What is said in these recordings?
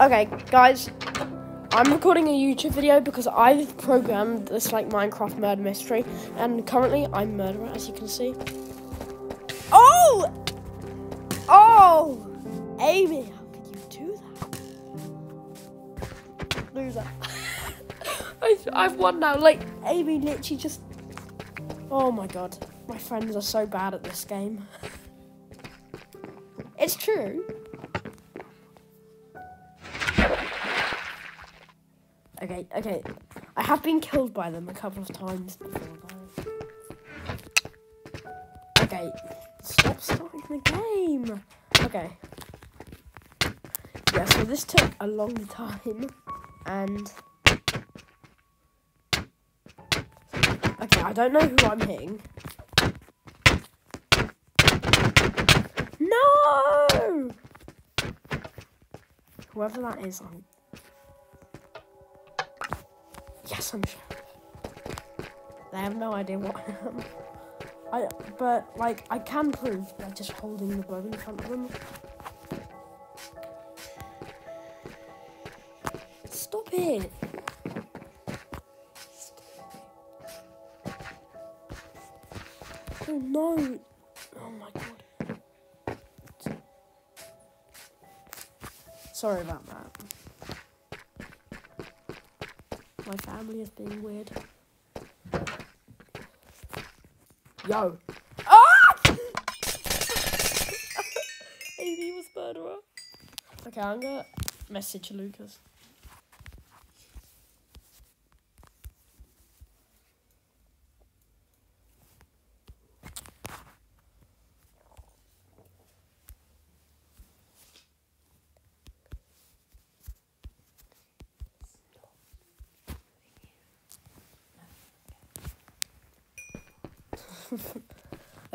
Okay, guys, I'm recording a YouTube video because I've programmed this like Minecraft murder mystery, and currently I'm murderer, as you can see. Oh! Oh! Amy, how could you do that? Loser. I've, I've won now. Like, Amy literally just. Oh my god. My friends are so bad at this game. It's true. Okay, okay. I have been killed by them a couple of times before, guys. Okay, stop starting the game. Okay. Yeah, so this took a long time, and okay, I don't know who I'm hitting. No! Whoever that is, I'm Yes, I'm sure. They have no idea what I am. I, but, like, I can prove by just holding the bow in front of them. Stop it! Oh no! Oh my god. Sorry about that. My family is being weird. Yo. Ah! Amy was murderer. Okay, I'm gonna message Lucas.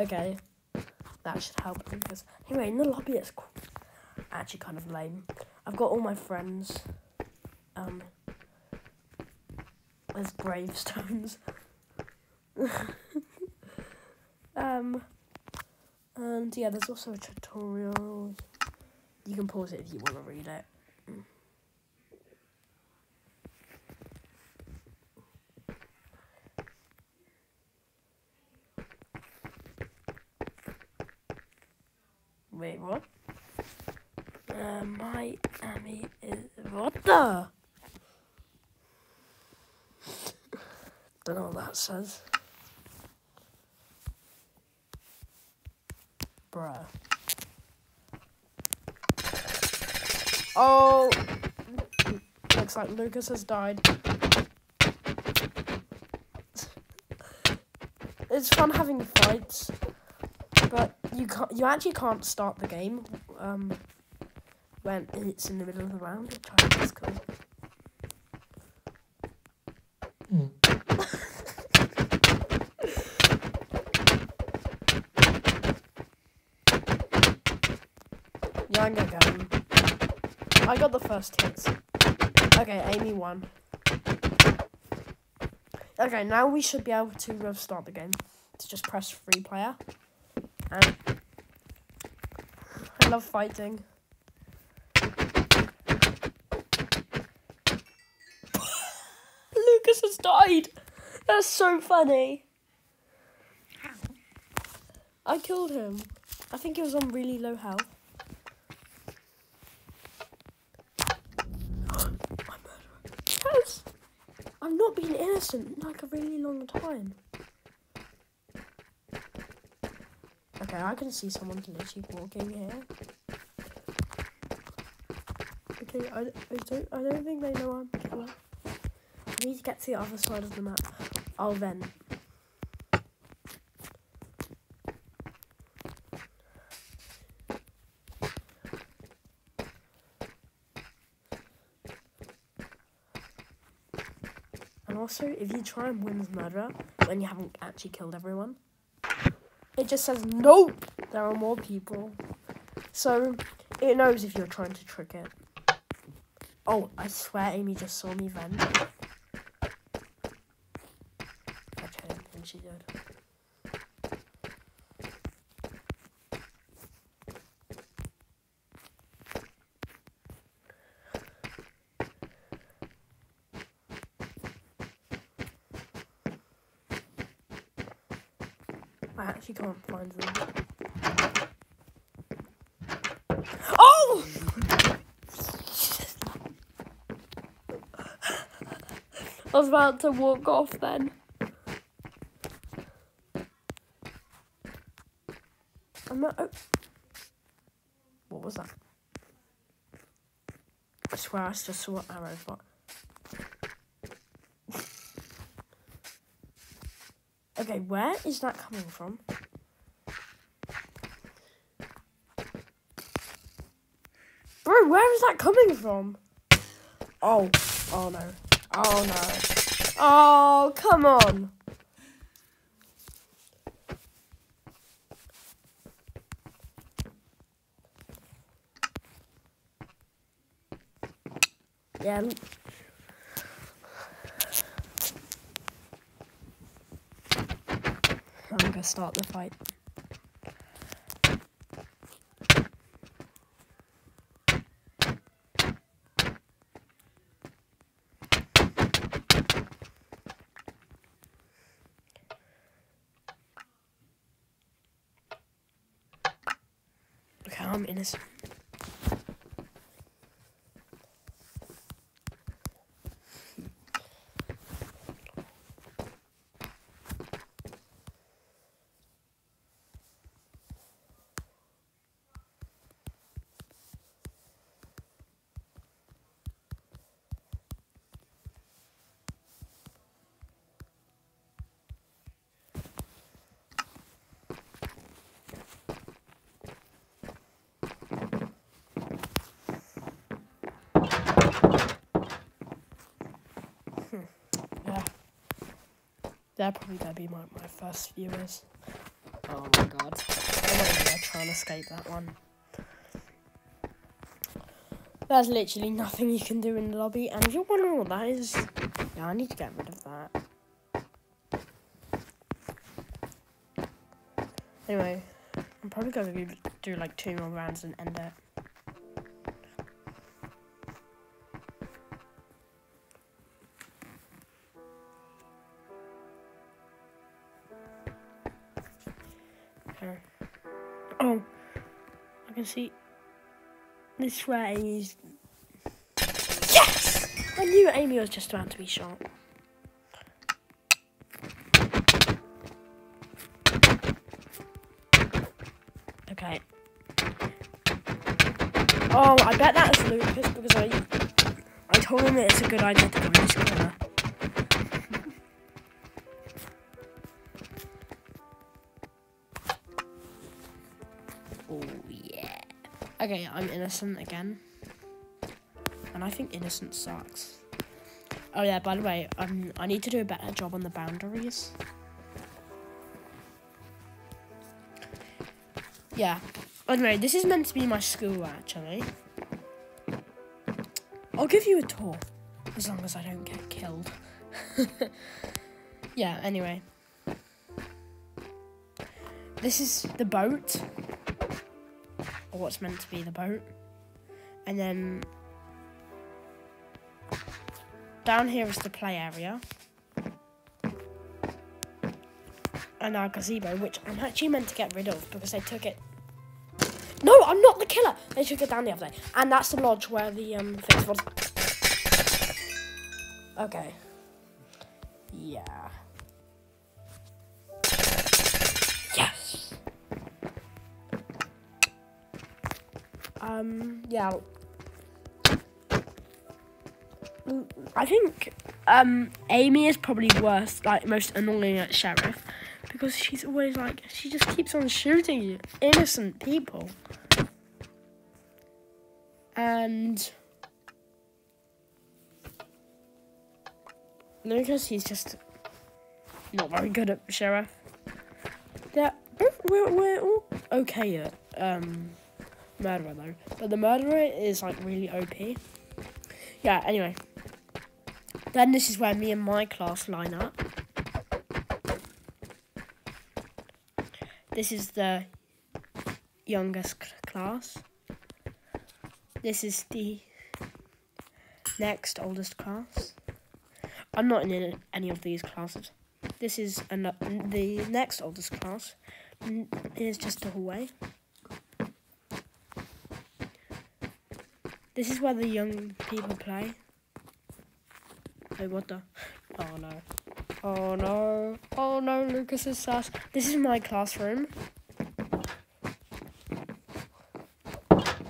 Okay, that should help because anyway, in the lobby it's actually kind of lame. I've got all my friends. Um, there's gravestones. um, and yeah, there's also a tutorial. You can pause it if you want to read it. Wait, what? Uh, Miami is what the? Don't know what that says. Bruh. Oh, looks like Lucas has died. it's fun having fights, you can't. You actually can't start the game um, when it's in the middle of the round, which I think is cool. yeah, I'm gonna go. I got the first hits. Okay, Amy won. Okay, now we should be able to restart the game. To just press free player. And I love fighting. Lucas has died. That's so funny. I killed him. I think he was on really low health. I've not been innocent in like a really long time. Okay, I can see someone literally walking here. Okay, I, I don't I don't think they know I'm killer. I need to get to the other side of the map. I'll then. And also, if you try and win as murderer when you haven't actually killed everyone, it just says, nope, there are more people. So, it knows if you're trying to trick it. Oh, I swear Amy just saw me vent. I don't she did. I actually can't find them. Oh! I was about to walk off then. I'm not. Oh. What was that? I swear I just saw an arrow, but. Okay, where is that coming from? Bro, where is that coming from? Oh, oh no. Oh no. Oh, come on. Yeah. I'm- gonna start the fight. Okay, I'm innocent. Yeah. They're probably gonna be my, my first viewers. Oh my god. I'm not even gonna escape that one. There's literally nothing you can do in the lobby, and if you're wondering what that is, yeah, I need to get rid of that. Anyway, I'm probably gonna do like two more rounds and end it. Can see. This is where Yes! I knew Amy was just about to be shot. Okay. Oh, I bet that's Lucas because I I told him that it's a good idea to go in this Okay, I'm innocent again. And I think innocent sucks. Oh yeah, by the way, um, I need to do a better job on the boundaries. Yeah. Anyway, this is meant to be my school actually. I'll give you a tour. As long as I don't get killed. yeah, anyway. This is the boat what's meant to be the boat. And then down here is the play area. And our gazebo, which I'm actually meant to get rid of because they took it. No, I'm not the killer. They took it down the other day. And that's the lodge where the um was. Okay. Yeah. Um, yeah. Mm, I think um Amy is probably worse, like most annoying at sheriff, because she's always like she just keeps on shooting innocent people. And Lucas, he's just not very good at sheriff. Yeah, we're, we're all okay at um murderer though. But the murderer is like really OP. Yeah, anyway. Then this is where me and my class line up. This is the youngest class. This is the next oldest class. I'm not in any of these classes. this is an, the next oldest class. Here's just a hallway. This is where the young people play. Hey, what the? Oh no. Oh no. Oh no, Lucas is sus. This is my classroom.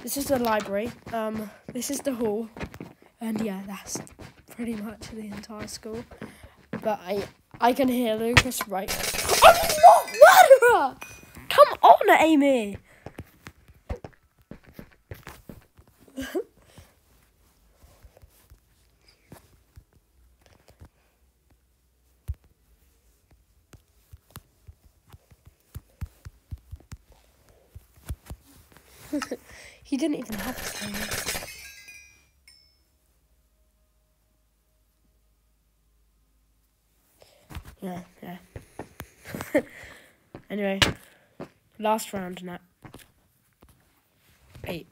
This is the library. Um, this is the hall. And yeah, that's pretty much the entire school. But I I can hear Lucas right. I'm not Come on, Amy! he didn't even have a camera. Yeah, yeah. anyway, last round now. Eight.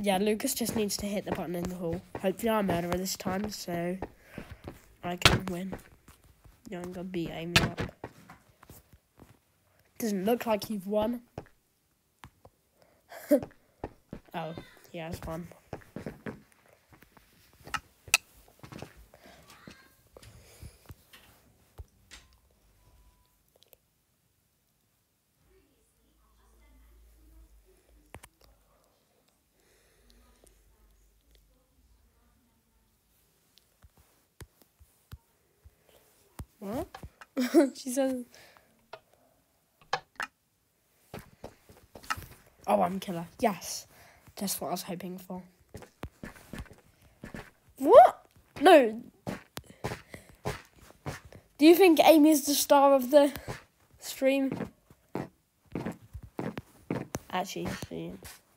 Yeah, Lucas just needs to hit the button in the hall. Hopefully I'm murderer this time, so I can win. Yeah, I'm gonna beat Amy up. Doesn't look like you've won. Oh, it's fun. What? she says. Oh, I'm killer. Yes. Just what I was hoping for. What? No. Do you think Amy is the star of the stream? Actually, she.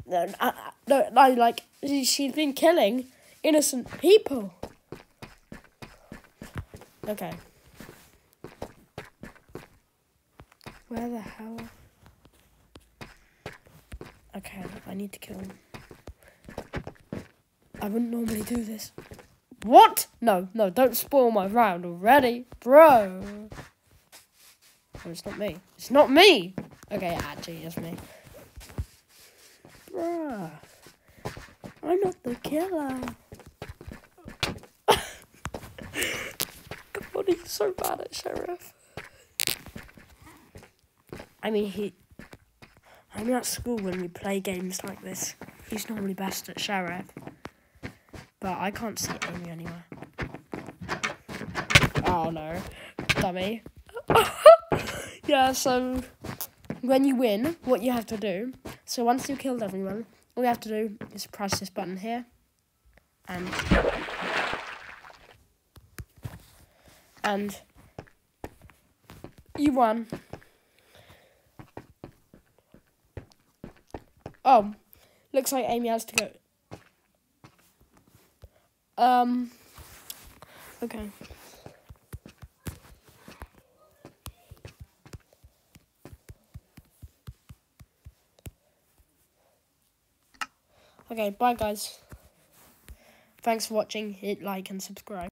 No, I, uh, uh, no, no, like, she's been killing innocent people. Okay. Where the hell? Okay, I need to kill him. I wouldn't normally do this. What? No, no, don't spoil my round already, bro. Oh, it's not me. It's not me. Okay, ah, actually, it's me. Bruh. I'm not the killer. God, he's so bad at sheriff. I mean, he. I mean, at school when we play games like this, he's normally best at sheriff. But I can't see Amy anywhere. Oh no, dummy. yeah, so when you win, what you have to do. So once you've killed everyone, all you have to do is press this button here, and and you won. Oh, looks like Amy has to go. Um, okay. Okay, bye guys. Thanks for watching. Hit like and subscribe.